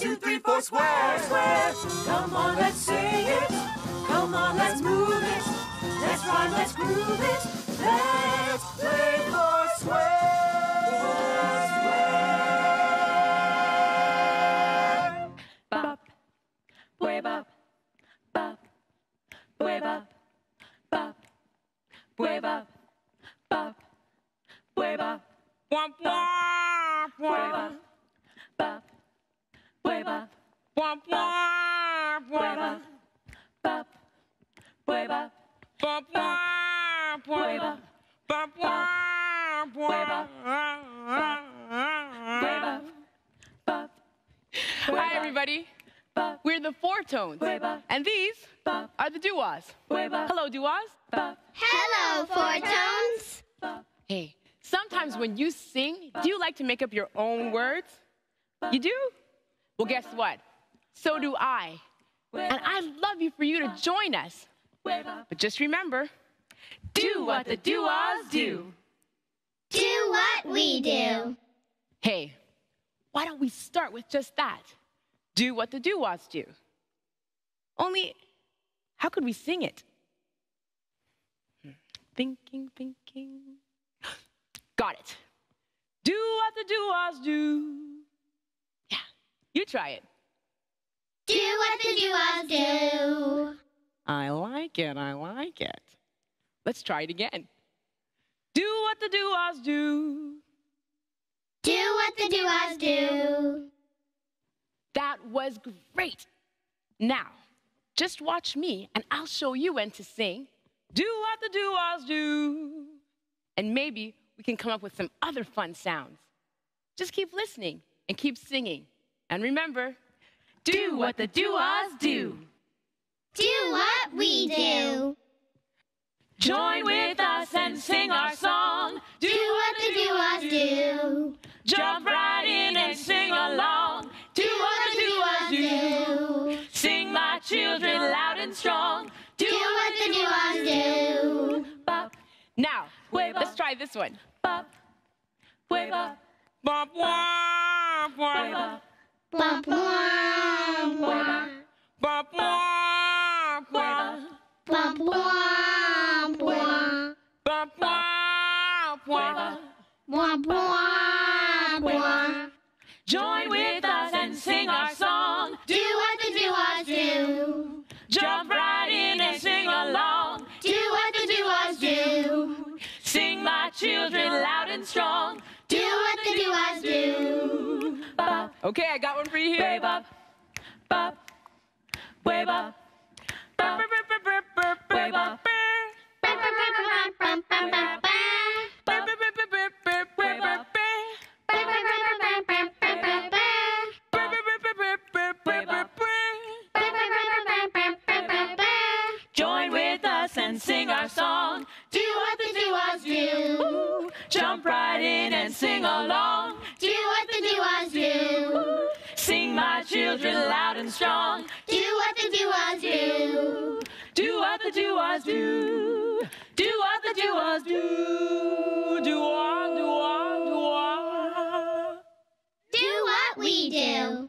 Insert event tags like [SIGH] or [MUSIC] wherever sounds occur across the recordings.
two, three, four, square, square. Come on, let's sing it. Come on, let's move it. Let's rhyme, let's groove it. Let's play four square. Bop, way bop, bop, way bop, bop, way bop, bop, way bop, Womp womp way womp. Bop, bop, way bop, Womp womp way womp. bop, bop, way bop, Bump womp way womp. bop, Bump womp bop. bop, womp. Hi, everybody. We're the Four Tones. And these are the DoWhas. Hello, DoWhas. Hello, Four Tones. Hey, sometimes when you sing, do you like to make up your own words? You do? Well, guess what? So do I. And I'd love you for you to join us. But just remember, do what the DoWhas do. Do what we do. hey, why don't we start with just that? Do what the DoWhas do. Only, how could we sing it? Thinking, thinking. [GASPS] Got it. Do what the DoWhas do. You try it. Do what the DoWhas do. I like it, I like it. Let's try it again. Do what the DoWhas do. Do what the DoWhas do. That was great. Now, just watch me and I'll show you when to sing. Do what the DoWhas do. And maybe we can come up with some other fun sounds. Just keep listening and keep singing. And remember, Do what the DoWhas do. Do what we do. Join with us and sing our song. Do what the DoWhas do. Jump right in and sing along. Do what the DoWhas do. Sing, my children, loud and strong. Do Do what the DoWhas do. bop, now, Way let's try this one. bop, way bop, Bump, womp, way womp. Bop, Bump, womp, womp. Bump, womp, way womp. bop, Bump, womp, womp. Bump, womp, way womp. bop. Womp, womp, womp. Join with us and sing our song. Do what the DoWhas do. Jump right in and sing along. Do what the DoWhas do. Sing, my children, loud and strong. Okay, I got one for you here. bop, bop, bop, bop. Join with us and sing our song. Do what the DoWhas do. Jump right in and sing along. Strong. Do what the DoWhas do. Do what the DoWhas do. Do what the DoWhas do. Do on, do on, do on. Do what we do.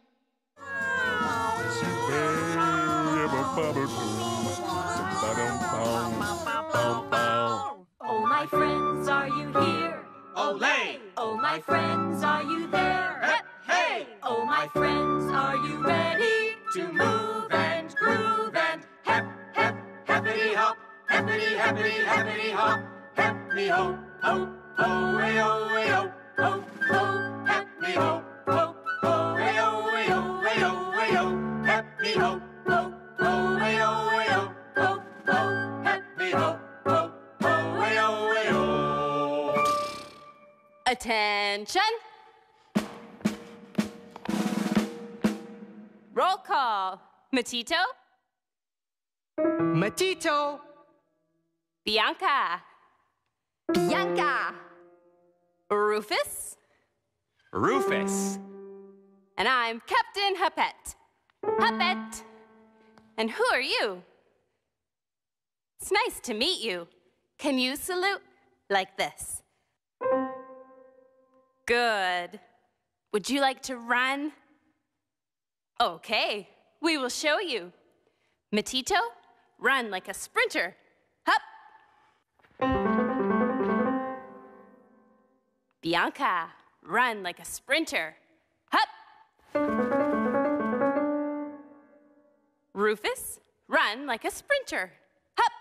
Oh, my friends, are you here? Olay! Oh, my friends, are you there? Hep, hey! Oh, my friends, are you ready To move and groove and hep, hep, heppity hop, heppity, heppity, heppity hop, hep me ho, ho, ho, way ho, oh, way ho, ho, ho, hep me ho, ho, way oh, ho, ho, way oh, ho, ho, ho, ho, ho, ho, ho, ho, ho. Attention. Roll call. Matito, Matito. Bianca, Bianca. Rufus, Rufus. and I'm Captain Huppet. Huppet. And who are you? It's nice to meet you. Can you salute like this? Good. Would you like to run? Okay, we will show you. Matito, run like a sprinter. Hup! Bianca, run like a sprinter. Hup! Rufus, run like a sprinter. Hup!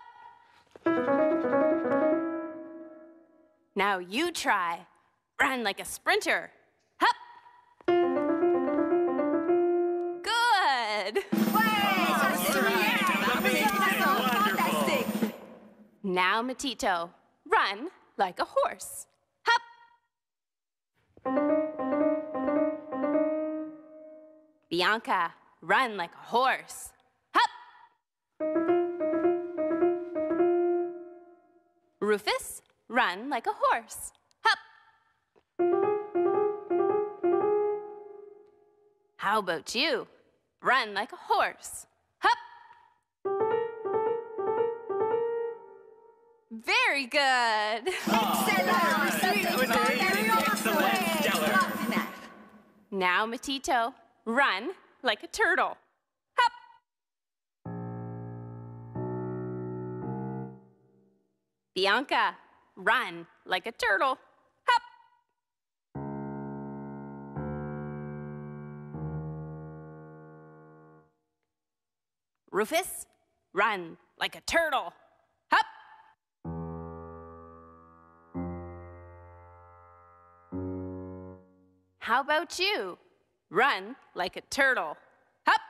Now you try. Run like a sprinter. Now, Matito, run like a horse. Hup! Bianca, run like a horse. Hup! Rufus, run like a horse. Hup! How about you? Run like a horse. Very good. [LAUGHS] Now, Matito, run like a turtle. Hup! Bianca, run like a turtle. Hup! Rufus, run like a turtle. How about you? Run like a turtle. Hup!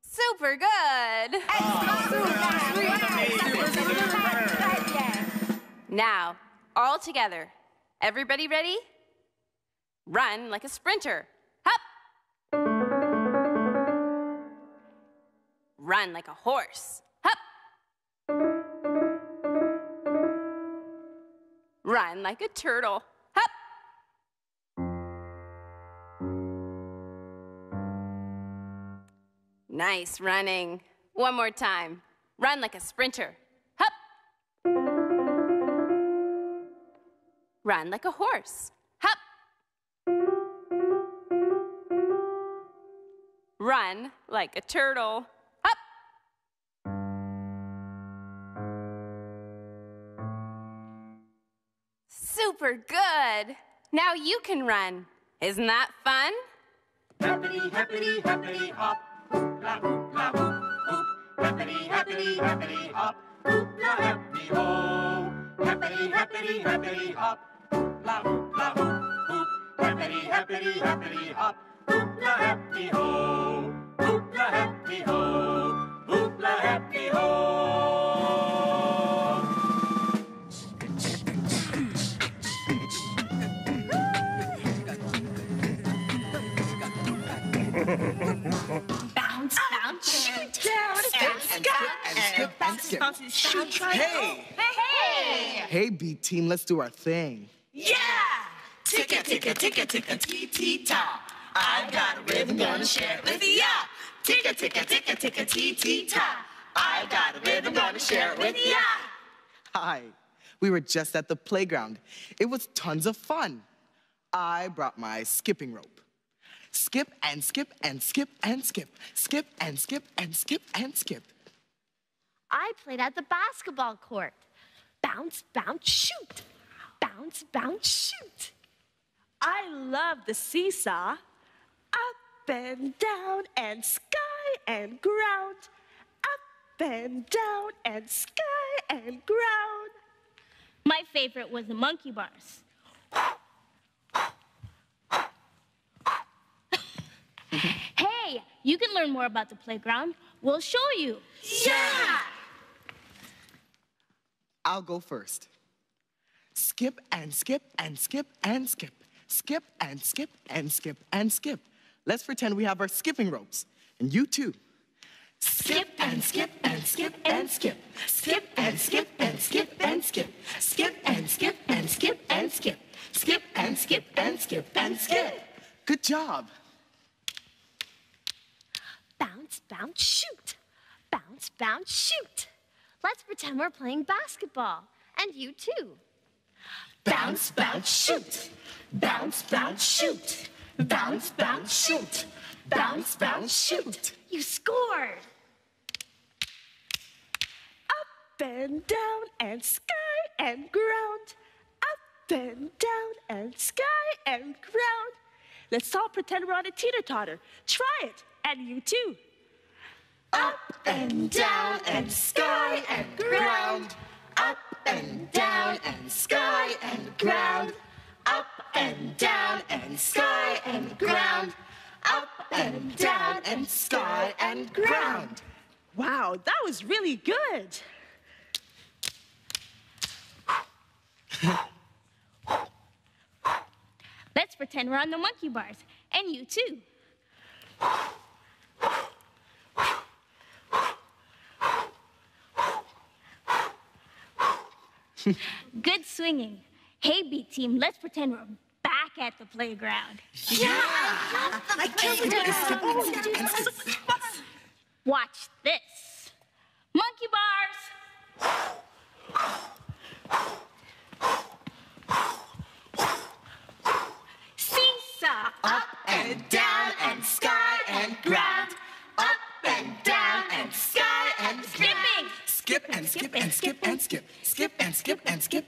Super good! Now, all together. Everybody ready? Run like a sprinter. Hup! Run like a horse. Run like a turtle. Hup! Nice running. One more time. Run like a sprinter. Hup! Run like a horse. Hup! Run like a turtle. Super good. Now you can run. Isn't that fun? Hop. La hoop la hoop hoop. Hop. Hoop la happy ho. Hop. La hoop la hoop hoop. Hop. Hoop la happy ho. Hoop la happy ho. Skip and skip. shoot, Hey, oh, Hey! hey, B team, let's do our thing. Yeah! Ticka, ticka, ticka, ticka, tee, tee, ta. I've got a rhythm, gonna share it with ya. Ticka, ticka, ticka, ticka, tee, tee, ta. I've got a rhythm, gonna share it with ya. Hi, we were just at the playground. It was tons of fun. I brought my skipping rope. Skip and skip and skip and skip. Skip and skip and skip and skip. I played at the basketball court. Bounce, bounce, shoot. Bounce, bounce, shoot. I love the seesaw. Up and down and sky and ground. Up and down and sky and ground. My favorite was the monkey bars. [LAUGHS] hey, you can learn more about the playground. We'll show you. Yeah! I'll go first. Skip and skip and skip and skip. Skip and skip and skip and skip. Let's pretend we have our skipping ropes. And you too. Skip and skip and skip and skip. Skip and skip and skip and skip. Skip and skip and skip and skip. Skip and skip and skip and skip. Good job. Bounce, bounce, shoot. Bounce, bounce, shoot. Let's pretend we're playing basketball. And you too. Bounce, bounce, shoot. Bounce, bounce, shoot. Bounce, bounce, shoot. Bounce, bounce, shoot. You scored. Up and down and sky and ground. Up and down and sky and ground. Let's all pretend we're on a teeter totter. Try it, and you too. Up and down and sky and ground. Up and down and sky and ground. Up and down and sky and ground. Up and down and sky and ground. Wow, that was really good. Let's pretend we're on the monkey bars, and you too. [LAUGHS] Good swinging. Hey, B team, let's pretend we're back at the playground. Yeah! I can't believe. Watch this. Monkey bars. Seesaw. Up and down and sky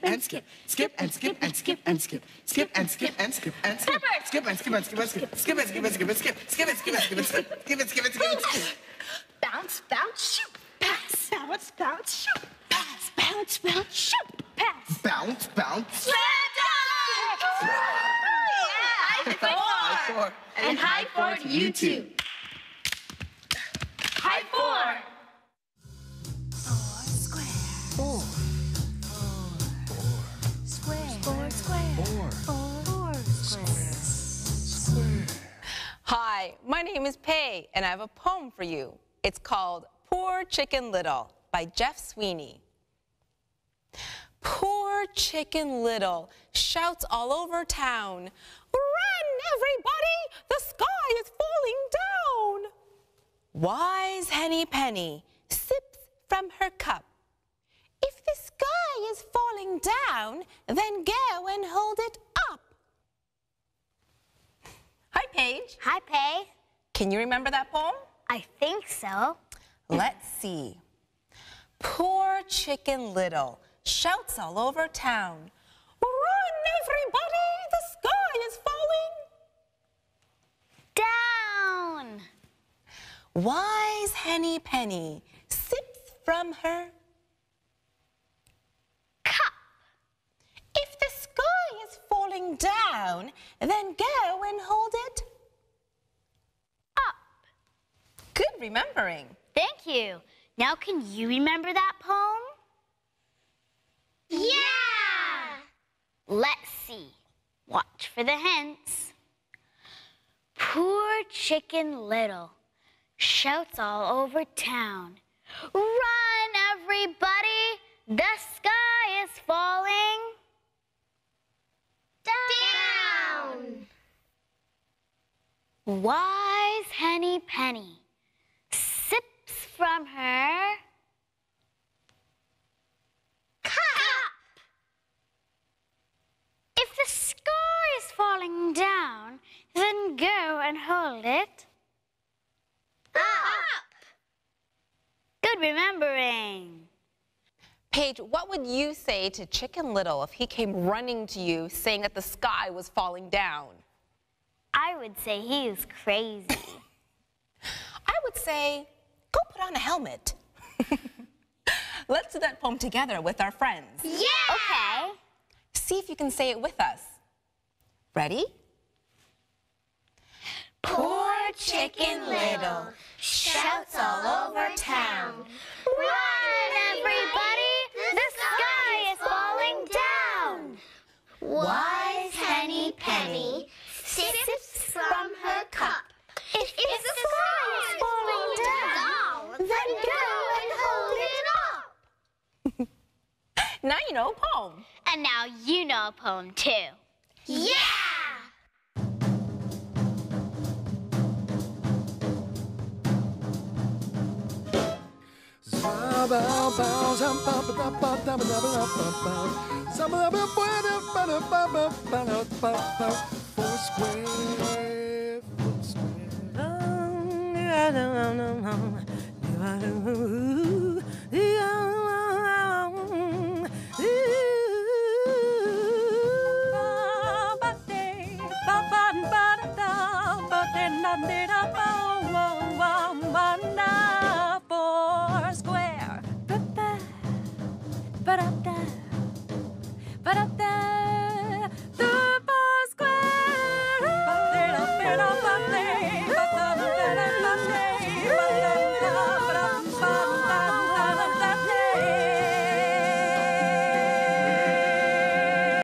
and skip skip. And skip and skip and skip. Skip and skip and skip and skip. Skip and skip and skip and skip. Skip and skip and skip and skip. Skip and skip and skip and skip. Skip and skip and skip and skip. bounce, bounce, shoot. Pass, bounce, bounce, shoot. Pass, bounce, bounce, shoot. Pass. Bounce, bounce. High four. Four. And high four to you too. Name is Pei, and I have a poem for you. It's called Poor Chicken Little by Jeff Sweeney. Poor Chicken Little shouts all over town, Run, everybody! The sky is falling down! Wise Henny Penny sips from her cup. If the sky is falling down, then go and hold it up. Hi, Paige. Hi, Pay. Can you remember that poem? I think so. Let's see. Poor Chicken Little shouts all over town. Run, everybody! The sky is falling. Down. Wise Henny Penny sips from her Cup. If the sky is falling down, then go and hold it Up. Good remembering. Thank you. Now, can you remember that poem? Yeah! Let's see. Watch for the hints. Poor Chicken Little shouts all over town. Run, everybody! The sky is falling down. Wise Henny Penny sips from her cup. If the sky is falling down, then go and hold it up. Good remembering. Paige, what would you say to Chicken Little if he came running to you saying that the sky was falling down? I would say he is crazy. [COUGHS] I would say, go put on a helmet. [LAUGHS] Let's do that poem together with our friends. yeah! Okay. See if you can say it with us. Ready? Poor Chicken Little shouts all over town. Now you know a poem. And now you know a poem too. Yeah! Four square, square.